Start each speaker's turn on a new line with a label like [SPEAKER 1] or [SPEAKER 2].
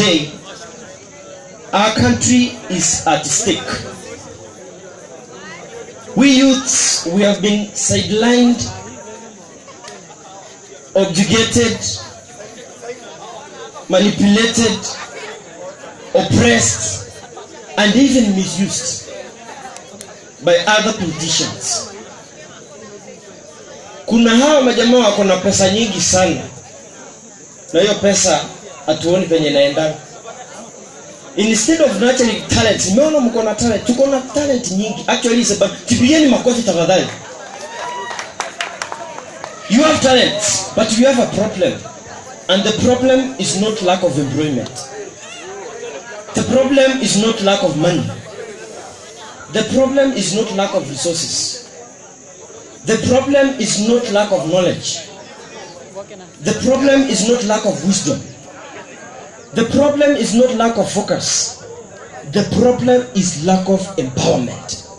[SPEAKER 1] today our country is at stake. We youths, we have been sidelined, objugated manipulated, oppressed, and even misused by other politicians. Kuna hawa majamaa wako na pesa nyingi sana, na hiyo pesa hatuoni penye inaenda. Instead of nurturing talent, nimeona mko na talent, tuko na talent nyingi. Actually, makofi tafadhali. You have talent, but you have a problem. And the problem is not lack of employment. The problem is not lack of money. The problem is not lack of resources. The problem is not lack of knowledge. The problem is not lack of wisdom. The problem is not lack of focus. The problem is lack of empowerment.